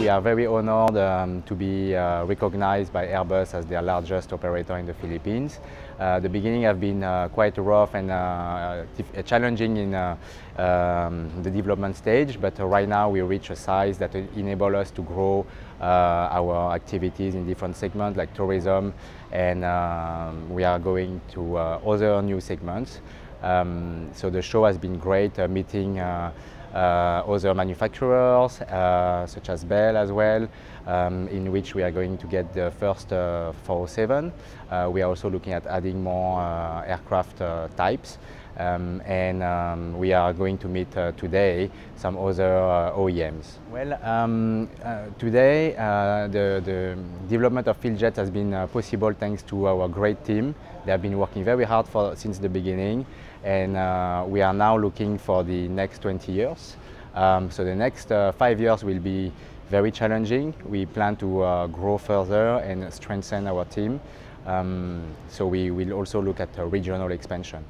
We are very honored um, to be uh, recognized by Airbus as their largest operator in the Philippines. Uh, the beginning have been uh, quite rough and uh, challenging in uh, um, the development stage, but right now we reach a size that enable us to grow our activities in different segments like tourism, and um, we are going to other new segments. Um, so the show has been great, meeting uh, other manufacturers, uh, such as Bell as well, um, in which we are going to get the first uh, 407. we are also looking at adding more aircraft types. Um, and um, we are going to meet uh, today some other uh, OEMs. Well, um, uh, today the, the, development of PhilJet has been possible thanks to our great team. They have been working very hard for, since the beginning and we are now looking for the next 20 years. Um, so the next five years will be very challenging. We plan to uh, grow further and strengthen our team. Um, so we will also look at regional expansion.